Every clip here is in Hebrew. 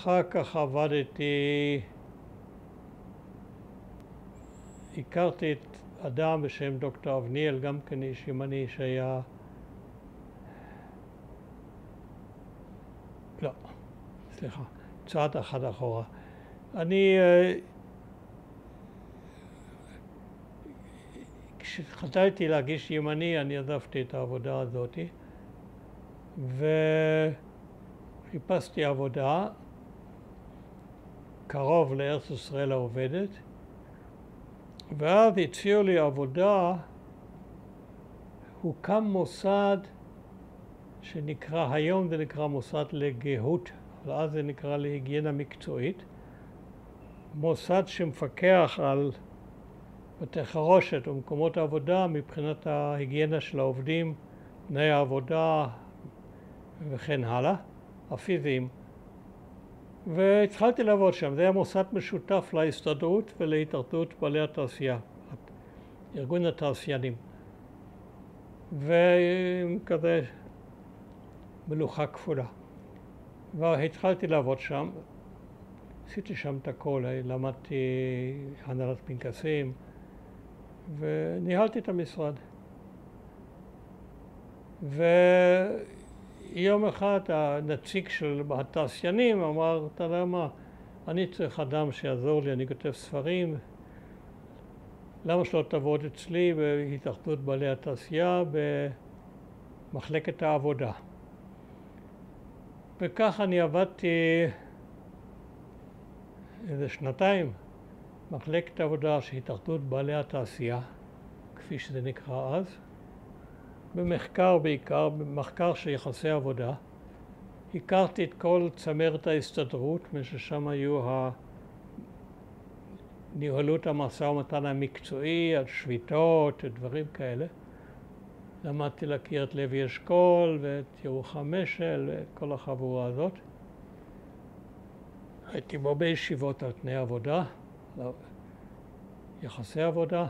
אחר כך עבדתי, הכרתי את אדם בשם דוקטור אבניאל, גם כן איש ימני שהיה... לא, סליחה, צעד אחד אחורה. אני... אה, כשחזרתי להגיש ימני, אני עזבתי את העבודה הזאת וחיפשתי עבודה קרוב לארץ ישראל העובדת ואז הציעו לי עבודה, הוקם מוסד שנקרא, היום זה נקרא מוסד לגהות, אבל אז זה נקרא להיגיינה מקצועית, מוסד שמפקח על בתי חרושת ומקומות העבודה מבחינת ההיגיינה של העובדים, תנאי העבודה וכן הלאה, הפיזיים. והתחלתי לעבוד שם, זה היה מוסד משותף להסתדרות ולהתאחדות בעלי התעשייה, ארגון התעשיינים. וכזה מלוכה כפולה. והתחלתי לעבוד שם, עשיתי שם את הכל, למדתי הנהלת פנקסים וניהלתי את המשרד. ו... יום אחד הנציג של התעשיינים אמר, אתה יודע מה, אני צריך אדם שיעזור לי, אני כותב ספרים, למה שלא תעבוד אצלי בהתאחדות בעלי התעשייה במחלקת העבודה. וכך אני עבדתי איזה שנתיים, מחלקת העבודה של התאחדות בעלי התעשייה, כפי שזה נקרא אז. במחקר בעיקר, במחקר של יחסי עבודה. הכרתי את כל צמרת ההסתדרות, מפני ששם היו ה... ניהלו את המשא ומתן המקצועי, על שביתות, דברים כאלה. למדתי להכיר את לוי אשכול ואת ירוחם משל ואת כל החבורה הזאת. הייתי בהרבה ישיבות על תנאי עבודה, יחסי עבודה.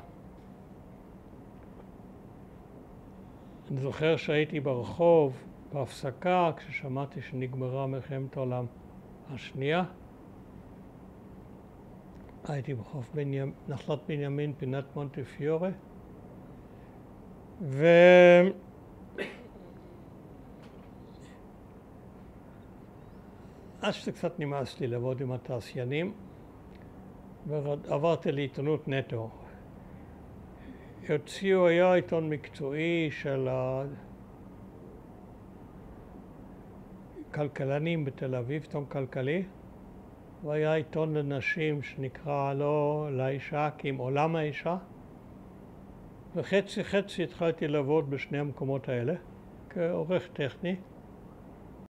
אני זוכר שהייתי ברחוב בהפסקה כששמעתי שנגמרה מלחמת העולם השנייה. הייתי בחוף בנימ... נחלת בנימין, פינת מונטיפיורה. ו... אז קצת נמאס לי לעבוד עם התעשיינים ועברתי לעיתונות נטו. הוציאו, היה עיתון מקצועי של הכלכלנים בתל אביב, עיתון כלכלי, והיה עיתון לנשים שנקרא לא לאישה כי אם עולם האישה, וחצי חצי התחלתי לעבוד בשני המקומות האלה כעורך טכני.